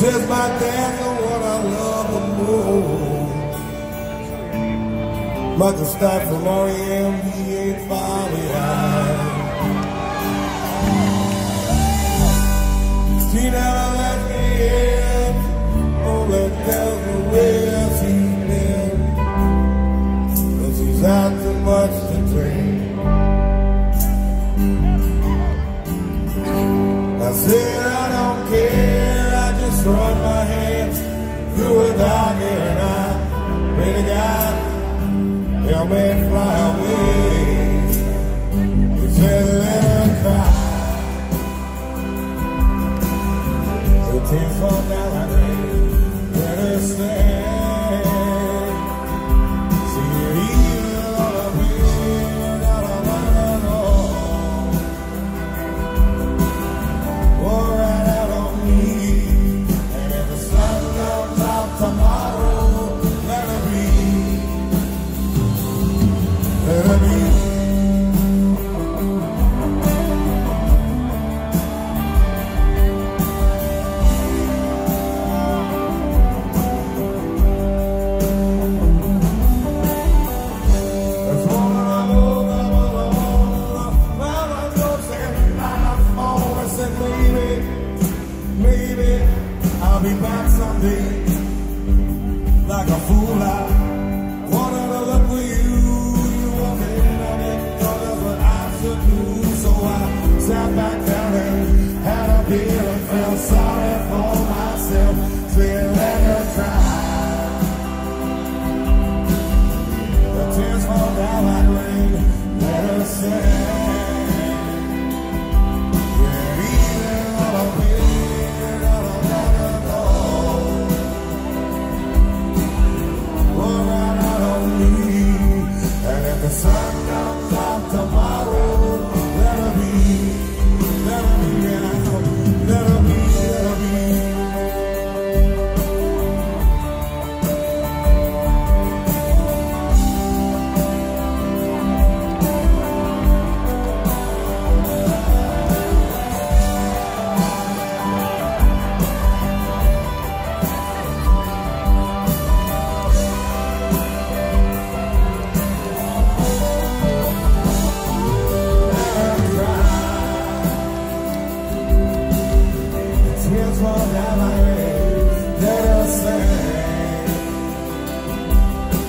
says my dad's the one I love the most. Michael Stipe from REM, he ain't far behind. She never let me in, only tells me where she's been. But she's had too much to drink. I said dog I pray to fly away. Tears fall down fool, I wanted to look with you. You walking in that's what I should. So I sat back down and had a beer felt sorry for myself. The tears fall down like rain.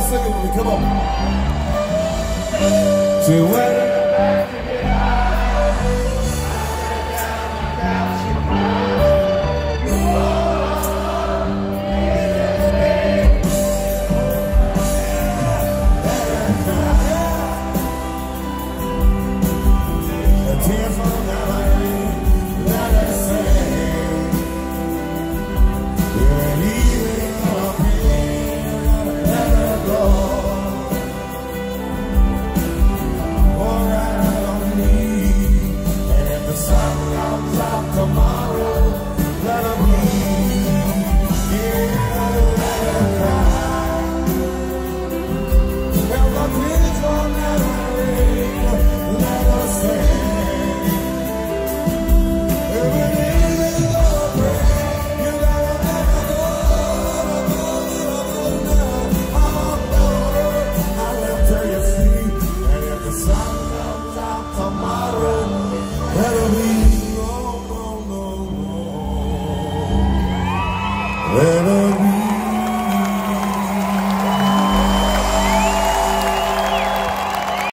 long ago. Come on, y'all When I